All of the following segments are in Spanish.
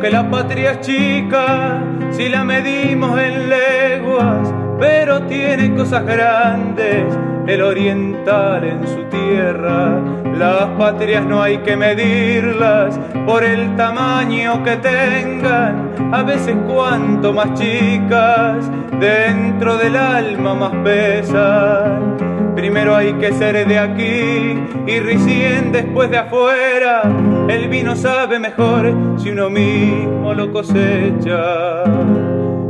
Que la patria es chica, si la medimos en leguas, pero tiene cosas grandes, el oriental en su tierra. Las patrias no hay que medirlas por el tamaño que tengan, a veces cuanto más chicas, dentro del alma más pesan. Primero hay que ser de aquí y recién después de afuera. El vino sabe mejor si uno mismo lo cosecha.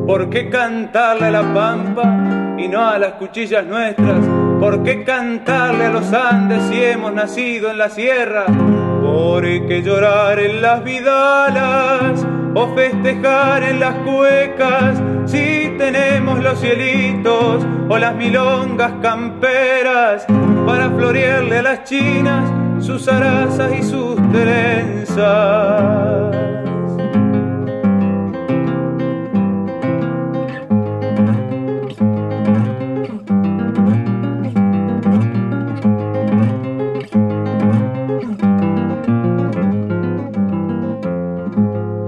¿Por qué cantarle a la pampa y no a las cuchillas nuestras? ¿Por qué cantarle a los Andes si hemos nacido en la sierra? ¿Por qué llorar en las vidalas o festejar en las cuecas si tenemos los cielitos o las milongas camperas para florearle a las chinas sus arazas y sus trenzas.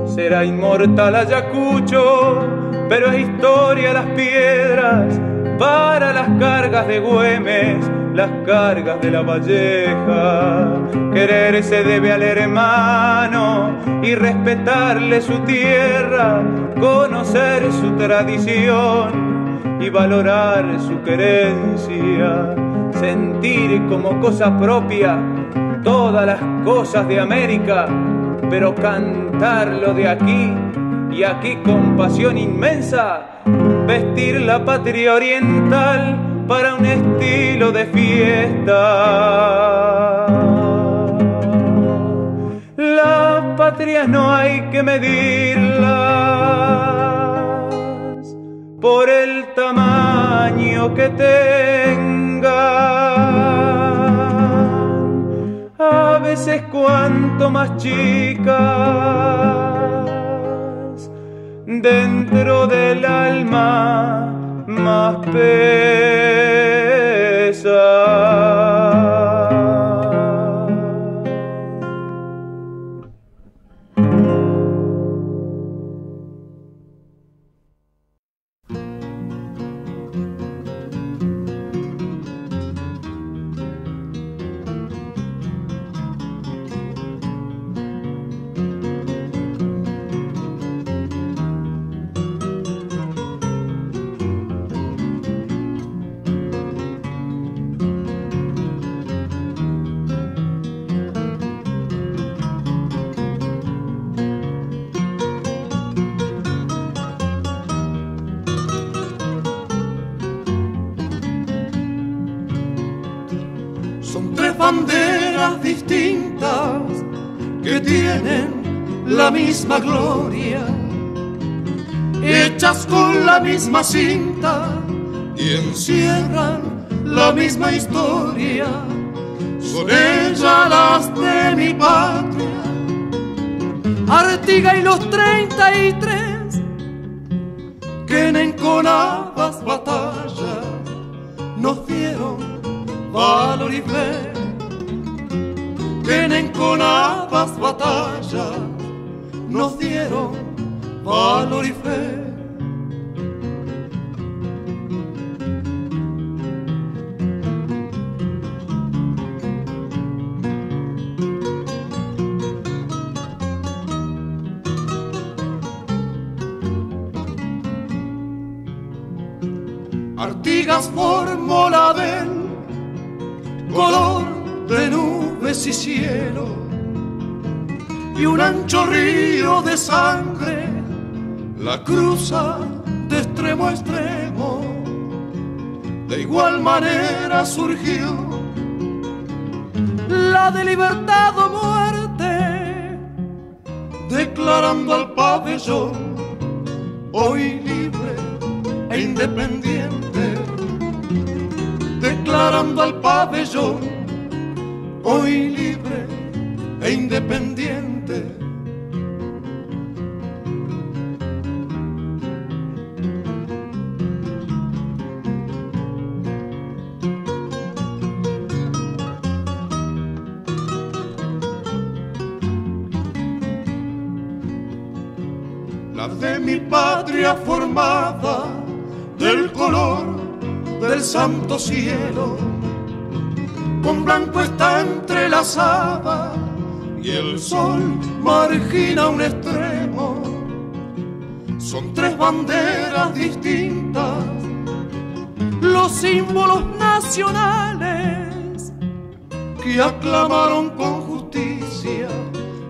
Será inmortal Ayacucho, pero es historia las piedras para las cargas de Güemes, las cargas de la Valleja. Querer se debe al hermano y respetarle su tierra, conocer su tradición y valorar su querencia, sentir como cosa propia todas las cosas de América, pero cantarlo de aquí y aquí con pasión inmensa, vestir la patria oriental para un estilo de fiesta. Las patrias no hay que medirlas por el tamaño que tengan. A veces cuanto más chicas dentro del alma más pesa. La misma historia. Son ellas las de mi patria, Artiga y los treinta y tres que en enconadas batallas nos dieron valor y fe que en enconadas batallas nos dieron valor y fe. Cielo y un ancho río de sangre la cruza de extremo a extremo. De igual manera surgió la de libertad o muerte, declarando al pabellón hoy libre e independiente declarando al pabellón hoy libre e independiente. la de mi patria formada del color del santo cielo. Con blanco está entrelazada y el sol margina un extremo. Son tres banderas distintas, los símbolos nacionales que aclamaron con justicia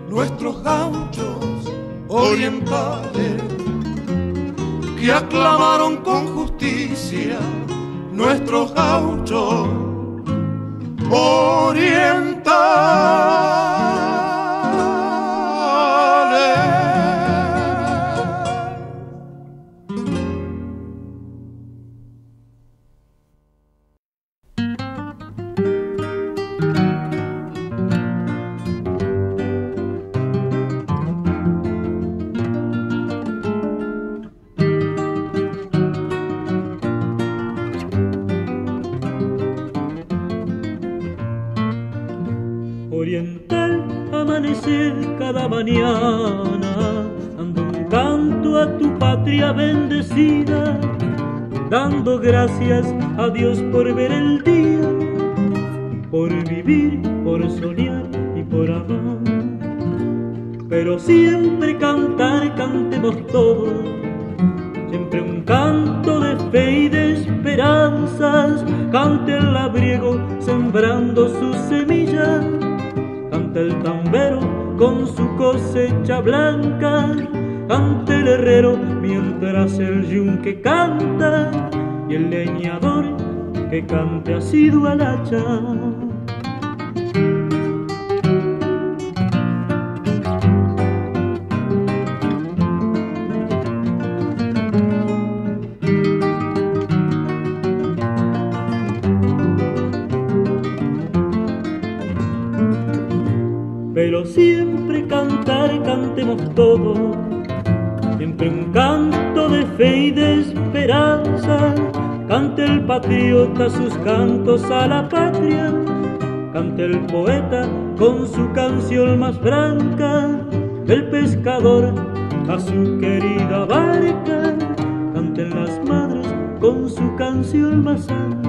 nuestros gauchos orientales, que aclamaron con justicia nuestros gauchos orientales. Mañana, dando un canto a tu patria bendecida, dando gracias a Dios por ver el día, por vivir, por soñar y por amar. Pero siempre cantar, cantemos todos, siempre un canto de fe y de esperanzas, cante el labriego sembrando sus semillas, canta el tambero con su cosecha blanca, ante el herrero mientras el yunque canta y el leñador que cante sido al hacha. Todo, siempre un canto de fe y de esperanza. Cante el patriota sus cantos a la patria, cante el poeta con su canción más franca, el pescador a su querida barca, canten las madres con su canción más santa.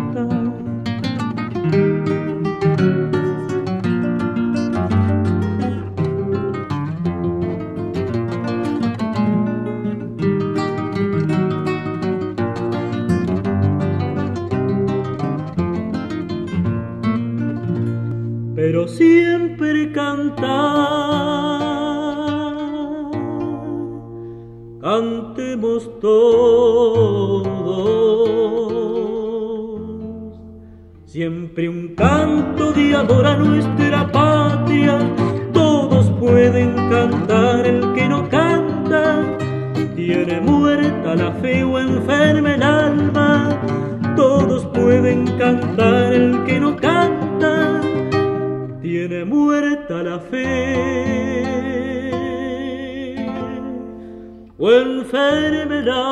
la fe o enferma el alma, todos pueden cantar, el que no canta tiene muerta la fe o enferma el alma.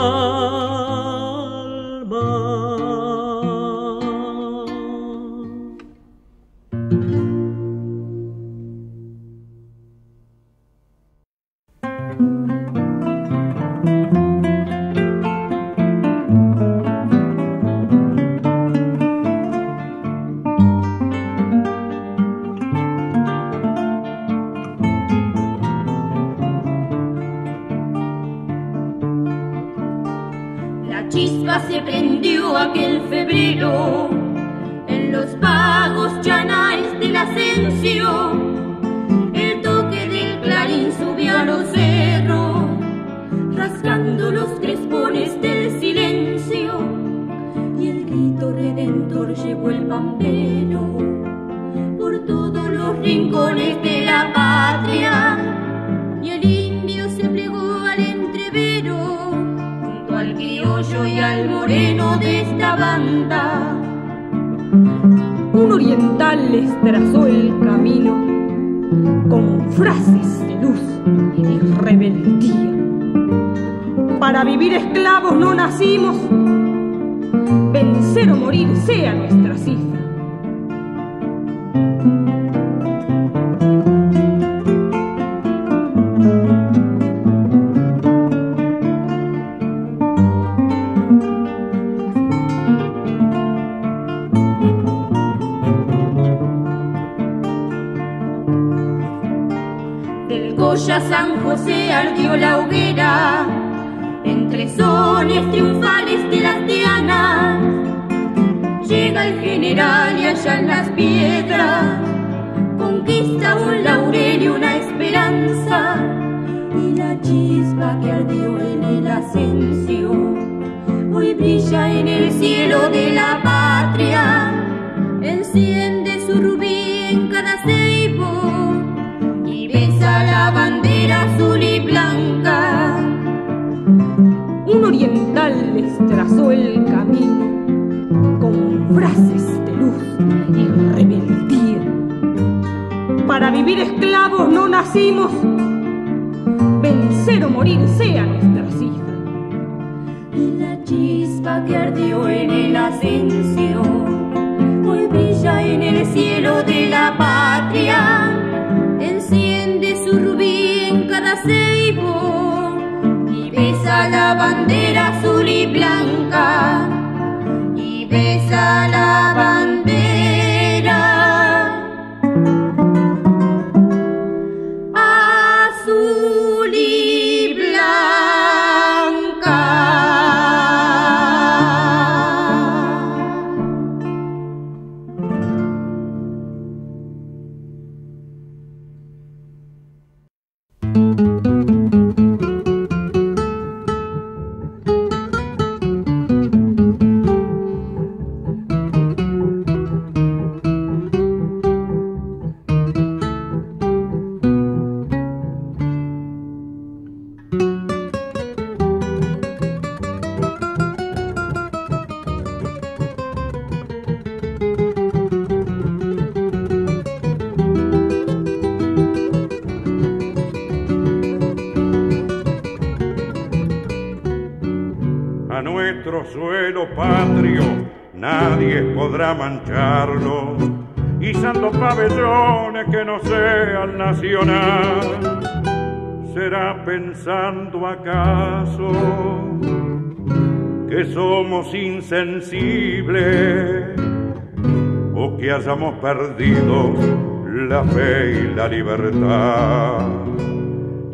Un oriental les trazó el camino con frases de luz y rebeldía. Para vivir esclavos no nacimos, vencer o morir sea nuestra cifra. La hoguera, entre sones triunfales de las dianas. Llega el general y allá en las piedras conquista un laurel y una esperanza. Y la chispa que ardió en el ascenso hoy brilla en el cielo de la patria. Enciende su vivir esclavos no nacimos, vencer o morir sea nuestra cifra. Y la chispa que ardió en el ascenso hoy brilla en el cielo de la patria. Enciende su rubí en cada ceibo y besa la bandera azul y blanca. Y besa la bandera suelo patrio nadie podrá mancharlo, izando pabellones que no sean nacional. ¿Será pensando acaso que somos insensibles o que hayamos perdido la fe y la libertad?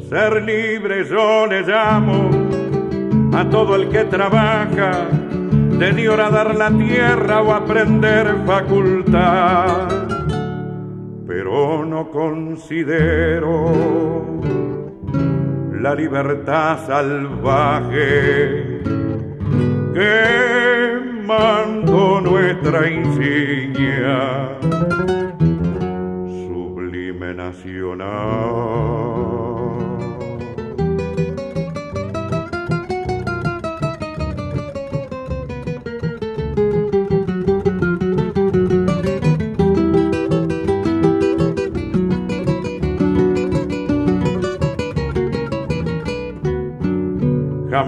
Ser libre yo le llamo a todo el que trabaja, de a dar la tierra o aprender facultad. Pero no considero la libertad salvaje quemando nuestra insignia sublime nacional.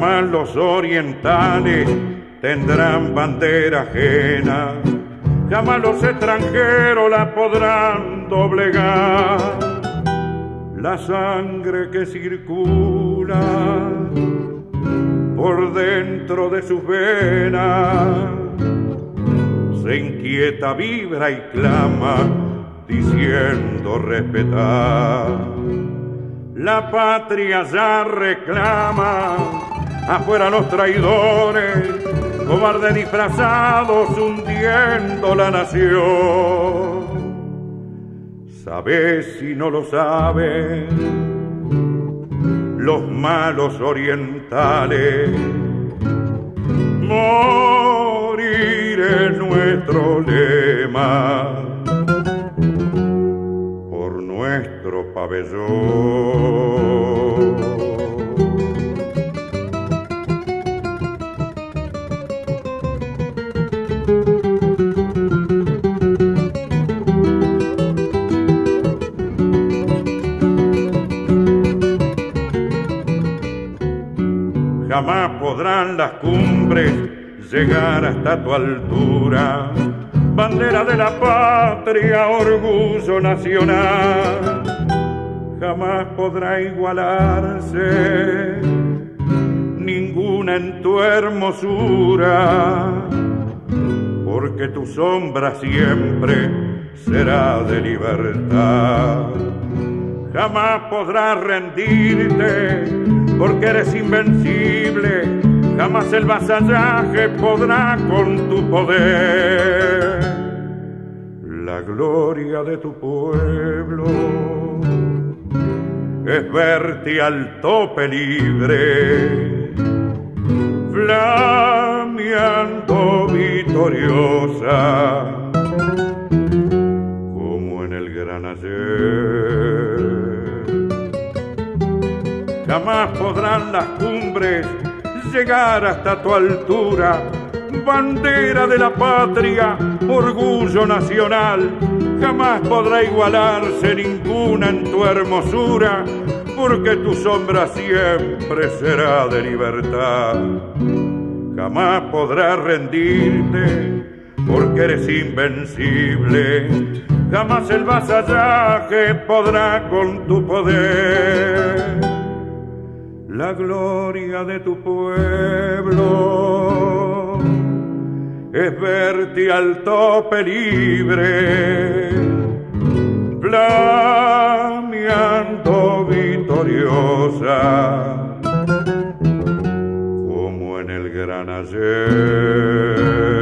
Los orientales tendrán bandera ajena, jamás los extranjeros la podrán doblegar. La sangre que circula por dentro de sus venas se inquieta, vibra y clama diciendo respetar. La patria ya reclama afuera los traidores, cobardes disfrazados hundiendo la nación. ¿Sabes si no lo saben los malos orientales? Morir es nuestro lema por nuestro pabellón. Las cumbres llegar hasta tu altura. Bandera de la patria, orgullo nacional. Jamás podrá igualarse ninguna en tu hermosura, porque tu sombra siempre será de libertad. jamás podrás rendirte, porque eres invencible, jamás el vasallaje podrá con tu poder. La gloria de tu pueblo es verte al tope libre, flameando victoriosa Jamás podrán las cumbres llegar hasta tu altura, bandera de la patria, orgullo nacional. Jamás podrá igualarse ninguna en tu hermosura, porque tu sombra siempre será de libertad. Jamás podrás rendirte, porque eres invencible jamás el vasallaje podrá con tu poder. La gloria de tu pueblo es verte al tope libre, flameando victoriosa, como en el gran ayer.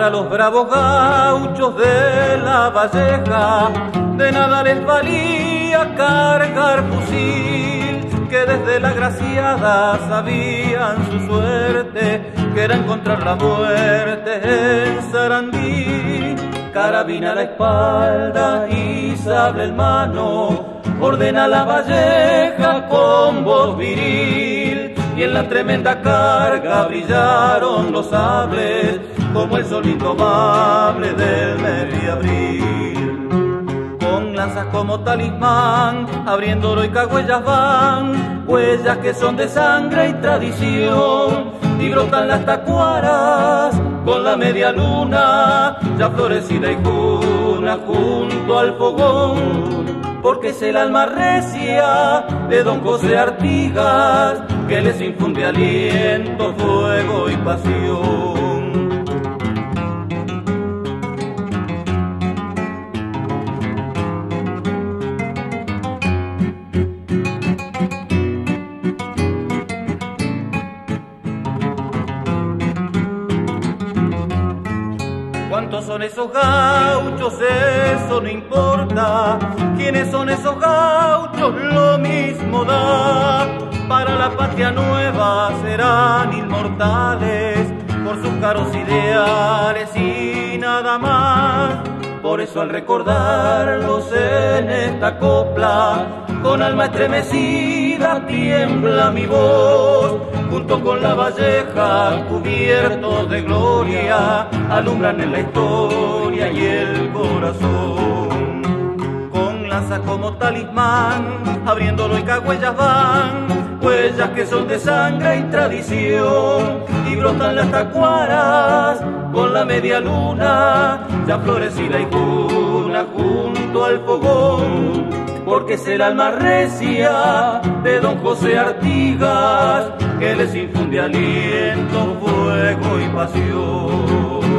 Para los bravos gauchos de la valleja, de nada les valía cargar fusil, que desde la graciada sabían su suerte, que era encontrar la muerte en Sarandí. Carabina a la espalda y sable en mano, ordena la valleja con voz viril y en la tremenda carga brillaron los sables como el sol indomable del mes de abril. Con lanzas como talismán, abriendo y huellas van, huellas que son de sangre y tradición, y brotan las tacuaras con la media luna, ya florecida y cuna junto al fogón porque es el alma recia de don José Artigas que les infunde aliento, fuego y pasión. Esos gauchos? Eso no importa. ¿Quiénes son esos gauchos? Lo mismo da. Para la patria nueva serán inmortales por sus caros ideales y nada más. Por eso al recordarlos en esta copla, con alma estremecida tiembla mi voz junto con la valleja, cubiertos de gloria, alumbran en la historia y el corazón. Con lanza como talismán, abriéndolo y huellas van, huellas que son de sangre y tradición, y brotan las tacuaras con la media luna, ya florecida y cuna junto al fogón porque es el alma recia de don José Artigas que les infunde aliento, fuego y pasión.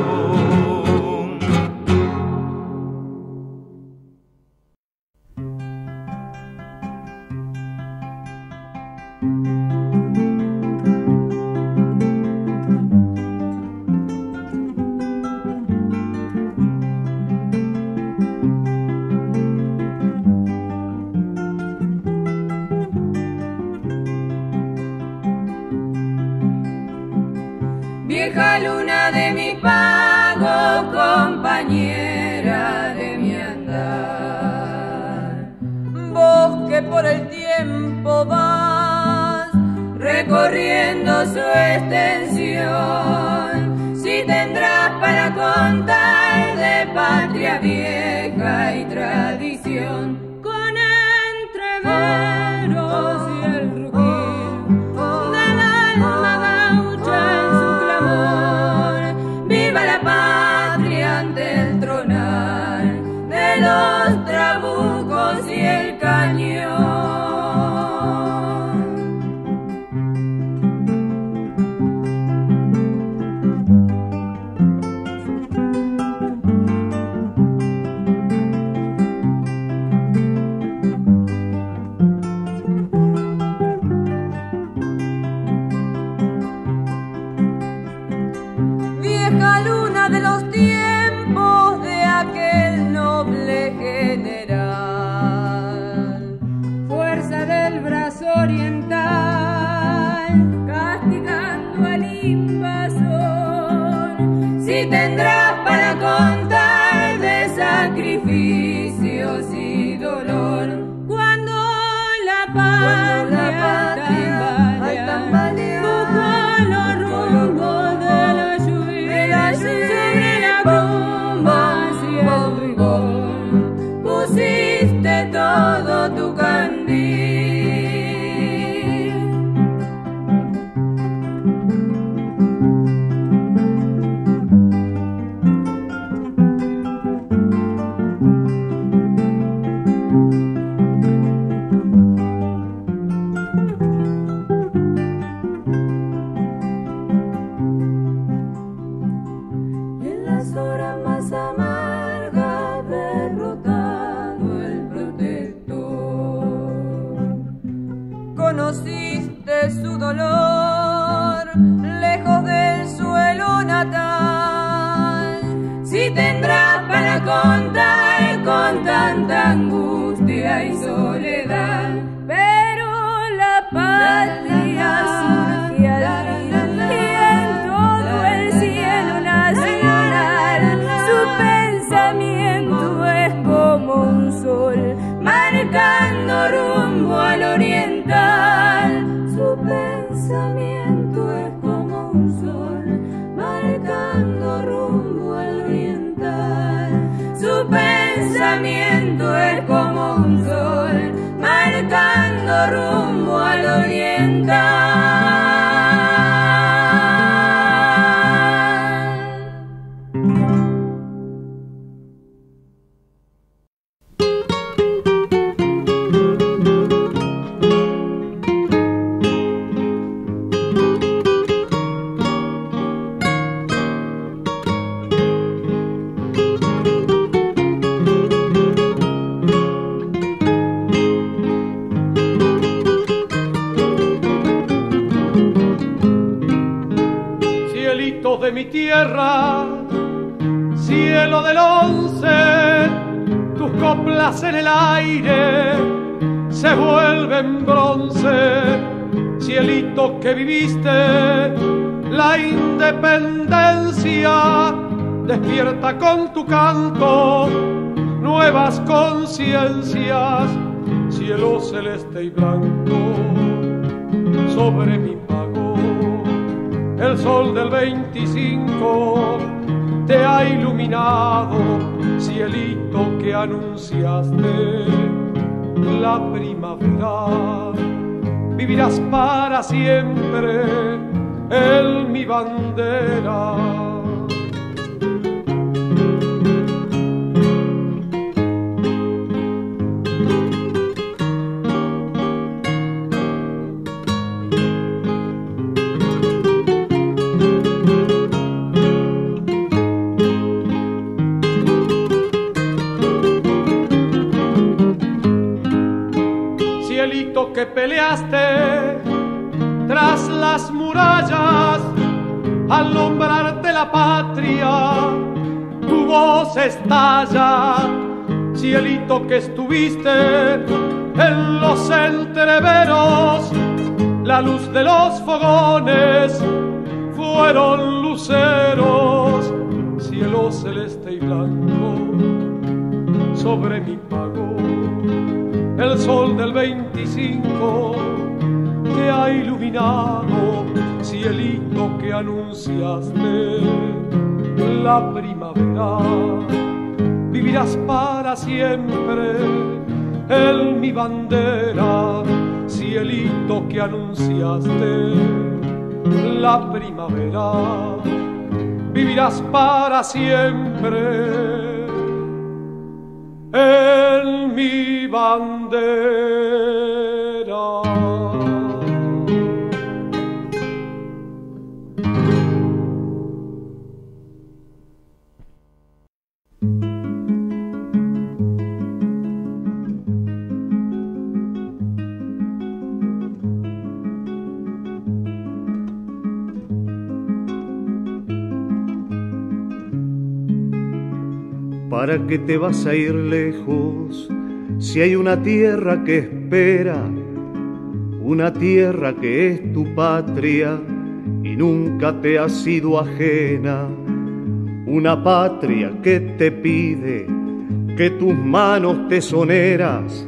con tu canto nuevas conciencias, cielo celeste y blanco sobre mi pago. El sol del 25 te ha iluminado, cielito que anunciaste la primavera. Vivirás para siempre en mi bandera que estuviste en los entreveros, la luz de los fogones fueron luceros, cielo celeste y blanco sobre mi pago, el sol del 25 te ha iluminado, cielito que anunciaste la primavera, vivirás para siempre. En mi bandera, cielito que anunciaste. La primavera, vivirás para siempre. En mi bandera. ¿Para qué te vas a ir lejos si hay una tierra que espera? Una tierra que es tu patria y nunca te ha sido ajena. Una patria que te pide que tus manos tesoneras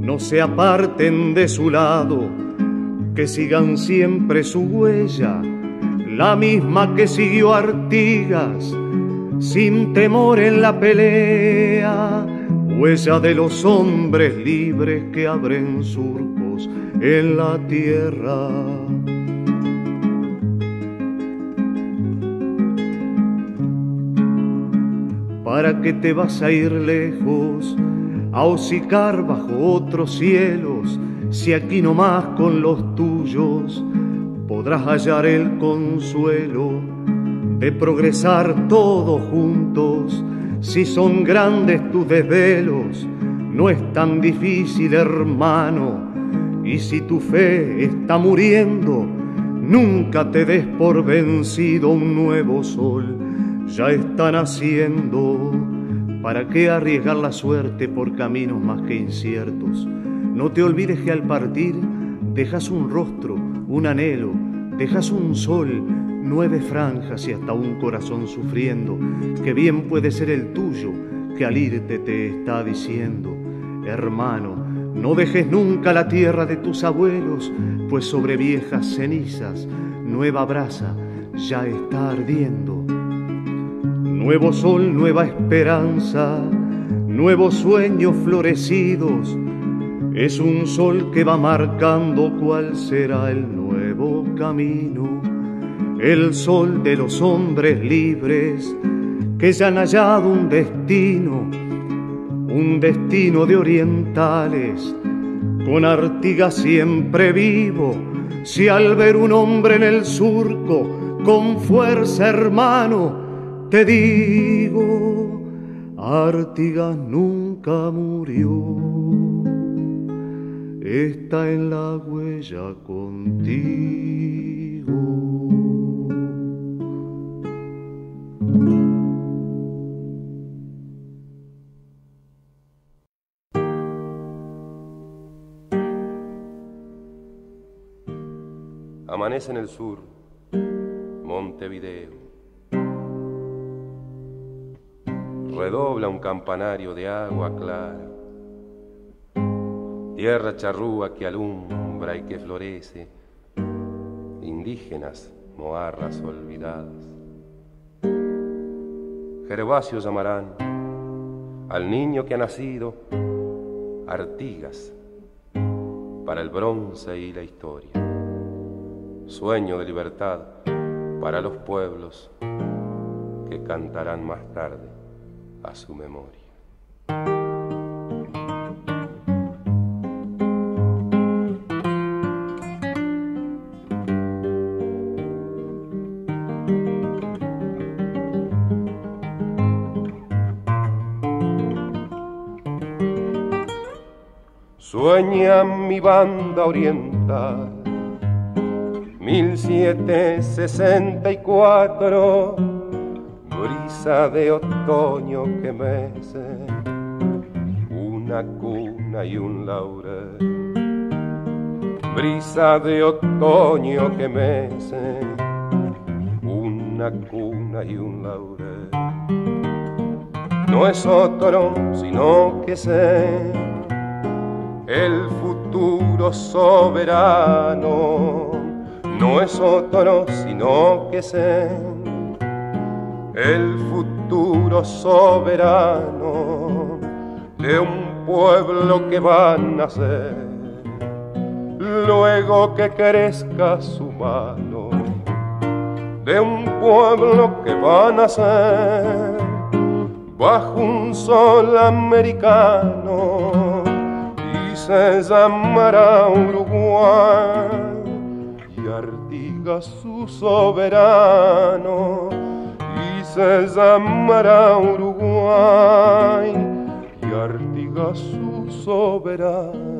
no se aparten de su lado, que sigan siempre su huella, la misma que siguió Artigas sin temor en la pelea, huella de los hombres libres que abren surcos en la tierra. ¿Para qué te vas a ir lejos? a hocicar bajo otros cielos, si aquí nomás con los tuyos podrás hallar el consuelo de progresar todos juntos, si son grandes tus desvelos, no es tan difícil hermano, y si tu fe está muriendo, nunca te des por vencido un nuevo sol, ya está naciendo. ¿Para qué arriesgar la suerte por caminos más que inciertos? No te olvides que al partir dejas un rostro, un anhelo, dejas un sol, nueve franjas y hasta un corazón sufriendo, que bien puede ser el tuyo, que al irte te está diciendo, hermano, no dejes nunca la tierra de tus abuelos, pues sobre viejas cenizas nueva brasa ya está ardiendo. Nuevo sol, nueva esperanza, nuevos sueños florecidos. Es un sol que va marcando cuál será el nuevo camino. El sol de los hombres libres que ya han hallado un destino, un destino de orientales, con Artigas siempre vivo. Si al ver un hombre en el surco, con fuerza hermano, te digo, Artigas nunca murió, está en la huella contigo. Amanece en el sur, Montevideo redobla un campanario de agua clara. Tierra charrúa que alumbra y que florece, indígenas, moarras olvidadas. Gervasio llamarán al niño que ha nacido Artigas para el bronce y la historia. Sueño de libertad para los pueblos que cantarán más tarde a su memoria. Sueña mi banda oriental, 1764 brisa de otoño que mece, una cuna y un laurel. Brisa de otoño que mece, una cuna y un laurel. No es otro, sino que sé el futuro soberano. No es otro, sino que sé el futuro soberano de un pueblo que va a nacer. Luego que crezca su mano, de un pueblo que va a nacer bajo un sol americano y se llamará Uruguay Artigas su soberano se llamará Uruguay y Artigas su soberano.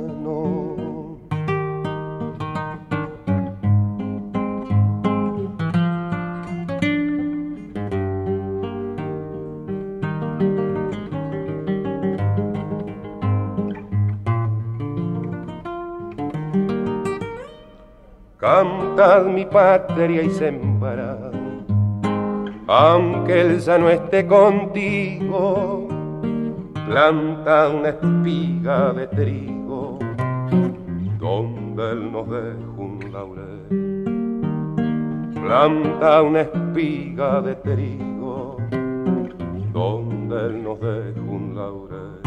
Mi patria y sembrad, aunque él ya no esté contigo, planta una espiga de trigo, donde él nos deja un laurel. Planta una espiga de trigo, donde él nos deja un laurel.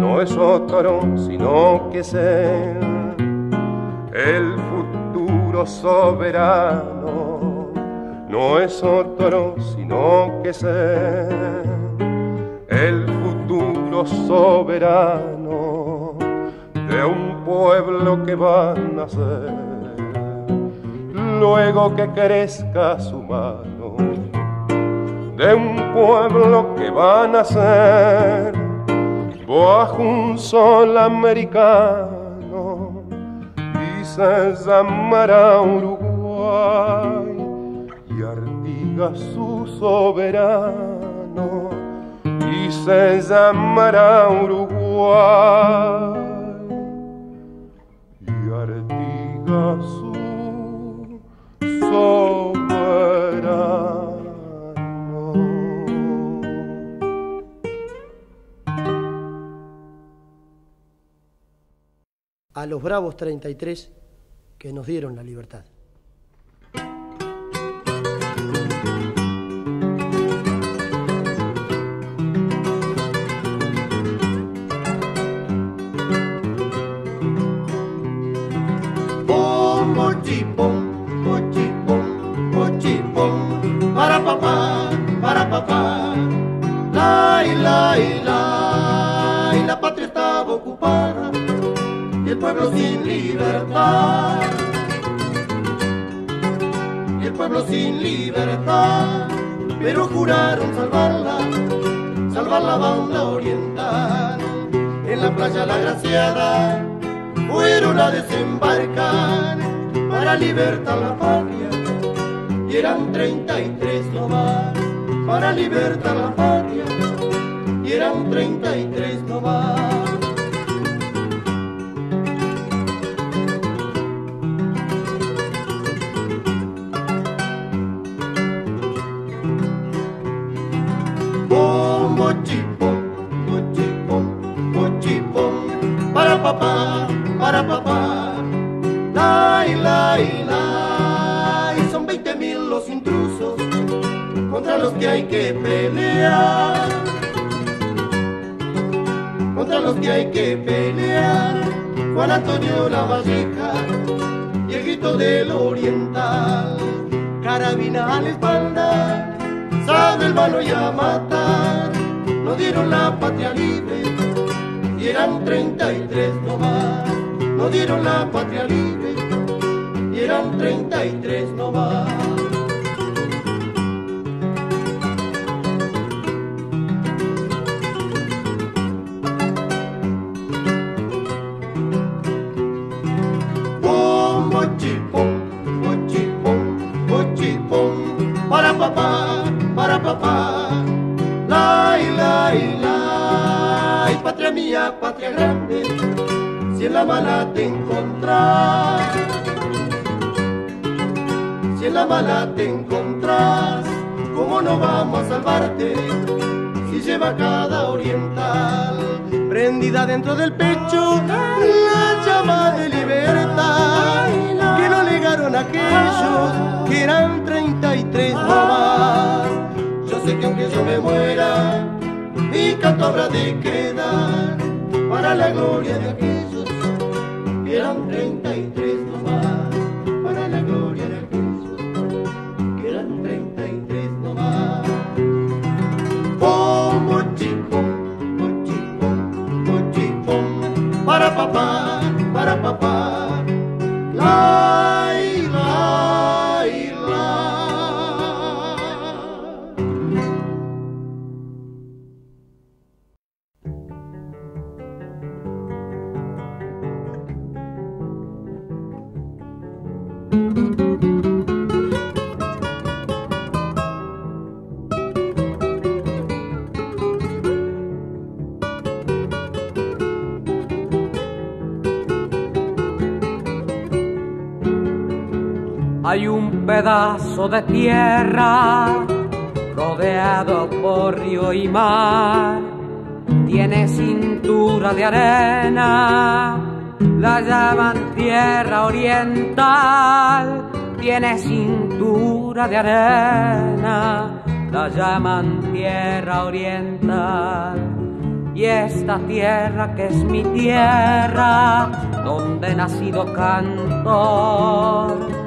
No es otro, sino que es el futuro soberano. No es otro sino que ser el futuro soberano de un pueblo que va a nacer. Luego que crezca su mano de un pueblo que va a nacer bajo un sol americano se llamará Uruguay y Artigas su soberano y se llamará Uruguay y Artigas su soberano. A los Bravos 33 que nos dieron la libertad. Sin libertad. Y el pueblo sin libertad, pero juraron salvarla, salvar la banda oriental. En la playa La Graciada fueron a desembarcar para libertar la patria. Y eran 33 nomás para libertar la patria. Y eran 33 nomás. Juan Antonio y el grito del oriental. Carabina a la espalda, sabe el malo ya matar. No dieron la patria libre y eran 33 nomás, no dieron la patria libre y eran 33 nomás. Grande, si en la mala te encontrás, si en la mala te encontrás, ¿cómo no vamos a salvarte? Si lleva cada oriental prendida dentro del pecho la llama de libertad que no legaron aquellos que eran 33 nomás. Yo sé que aunque yo me muera, mi canto habrá de quedar para la gloria de aquellos que eran 33 nomás, para la gloria de aquellos que eran 33 nomás. Oh, mochipo, mochipo, mochipo, para papá, para papá, la, hay un pedazo de tierra rodeado por río y mar. Tiene cintura de arena, la llaman tierra oriental. Tiene cintura de arena, la llaman tierra oriental. Y esta tierra que es mi tierra, donde he nacido cantor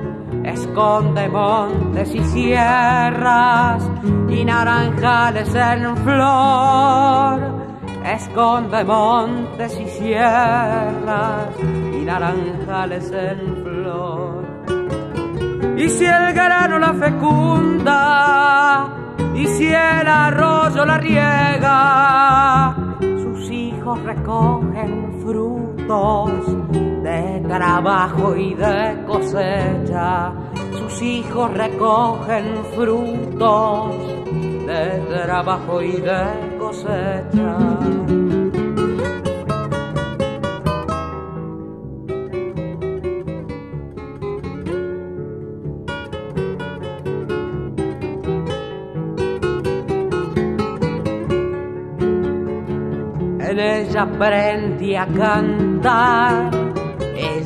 esconde montes y sierras y naranjales en flor, esconde montes y sierras y naranjales en flor. Y si el grano la fecunda, y si el arroyo la riega, sus hijos recogen frutos de trabajo y de cosecha. Sus hijos recogen frutos de trabajo y de cosecha. En ella aprendí a cantar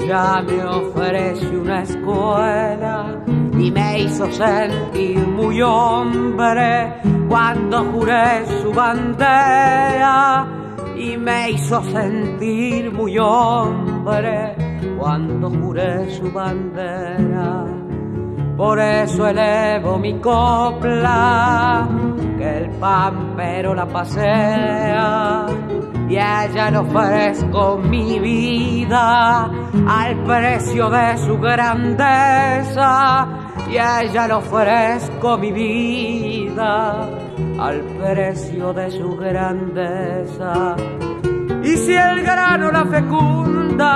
ella me ofrece una escuela y me hizo sentir muy hombre cuando juré su bandera y me hizo sentir muy hombre cuando juré su bandera. Por eso elevo mi copla, que el pampero la pasea y ella le ofrezco mi vida al precio de su grandeza y ella le ofrezco mi vida al precio de su grandeza. Y si el grano la fecunda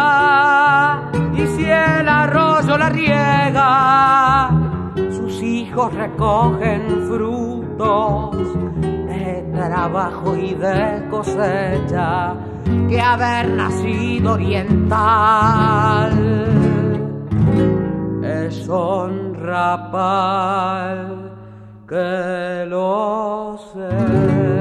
y si el arroyo la riega, sus hijos recogen frutos de trabajo y de cosecha que haber nacido oriental es un que lo sé.